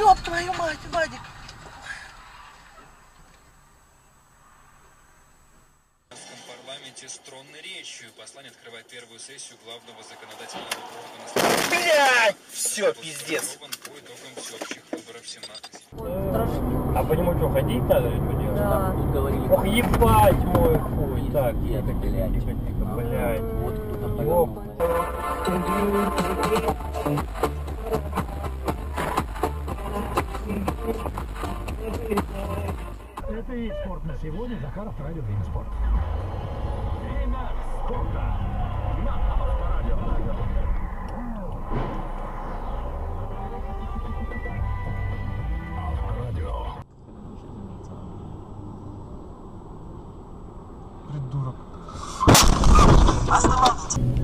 Ёб твою мать, Вадик. Парламенте с тронной речью послание открывает первую сессию главного законодательного органа. Блядь! Все, пиздец. По итогам всеобщих выборов 17 А по нему что, ходить надо или что делать? Да. Тут говорили, Ох, ебать мой хуй. Так, тихо, тихо, блядь. тихо, тихо, блядь. вот кто спорт на сегодня. Захаров радио время спорта. Время спорта. На Авторадио. Авторадио. Твою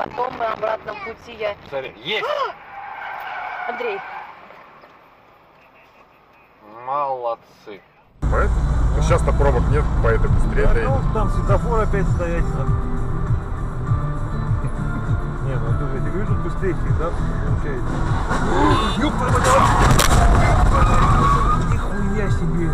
Потом на обратном пути я... Есть! Андрей, Молодцы. Сейчас-то пробок нет, поэтому быстрее доедем. там светофор опять стоять. Не, ну ты же я тебе говорю, тут быстрее всегда получается. Нихуя себе!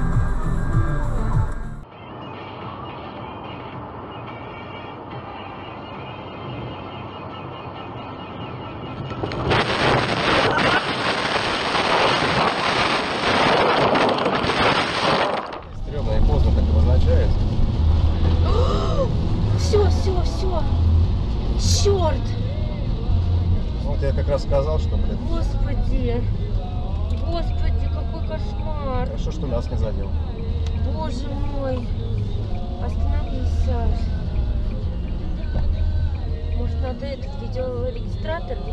Черт! Вот я как раз сказал, что, блин, Господи! Господи, какой кошмар! хорошо, что нас не задел. Боже мой! Остановись, Саш. Может, надо этот видеорегистратор не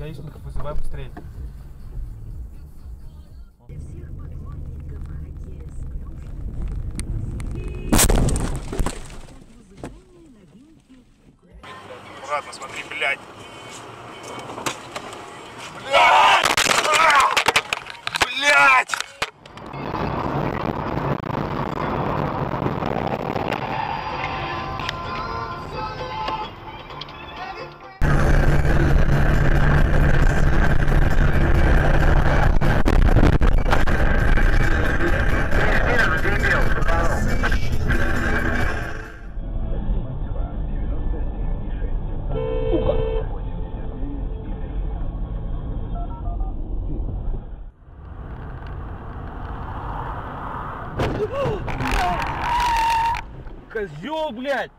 Гаишников вызывай быстрее. Аккуратно, смотри, блядь. Козел, блядь!